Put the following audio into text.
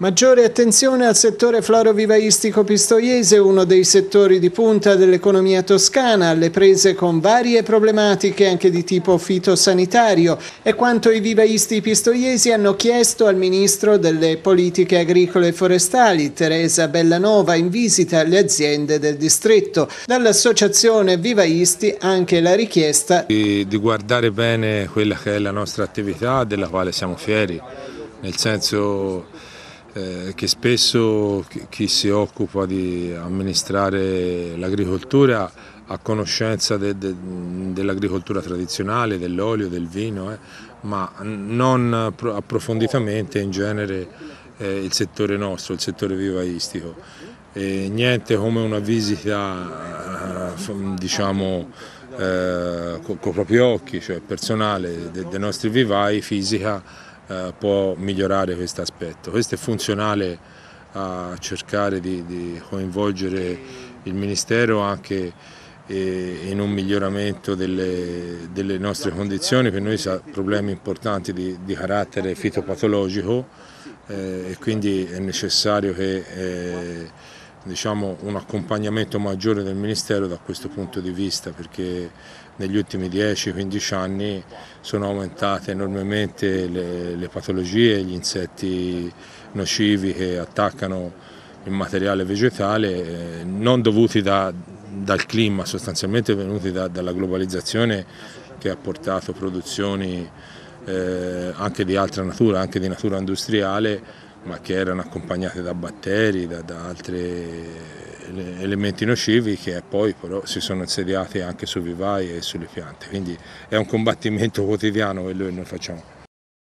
Maggiore attenzione al settore florovivaistico pistoiese, uno dei settori di punta dell'economia toscana, alle prese con varie problematiche anche di tipo fitosanitario. È quanto i vivaisti pistoiesi hanno chiesto al Ministro delle Politiche Agricole e Forestali, Teresa Bellanova, in visita alle aziende del distretto. Dall'associazione Vivaisti anche la richiesta di, di guardare bene quella che è la nostra attività, della quale siamo fieri, nel senso eh, che spesso chi si occupa di amministrare l'agricoltura ha conoscenza de, de, dell'agricoltura tradizionale, dell'olio, del vino, eh, ma non approfonditamente in genere eh, il settore nostro, il settore vivaistico. E niente come una visita eh, diciamo, eh, con, con i propri occhi, cioè personale dei, dei nostri vivai, fisica, eh, può migliorare questo aspetto. Questo è funzionale a cercare di, di coinvolgere il Ministero anche eh, in un miglioramento delle, delle, nostre condizioni, per noi sono problemi importanti di, di carattere fitopatologico eh, e quindi è necessario che eh, diciamo, un accompagnamento maggiore del Ministero da questo punto di vista perché negli ultimi 10-15 anni sono aumentate enormemente le, le patologie, gli insetti nocivi che attaccano il materiale vegetale, eh, non dovuti da, dal clima, sostanzialmente venuti da, dalla globalizzazione che ha portato produzioni eh, anche di altra natura, anche di natura industriale, ma che erano accompagnate da batteri, da, da altri elementi nocivi che poi però si sono insediati anche sui vivai e sulle piante, quindi è un combattimento quotidiano quello che noi facciamo.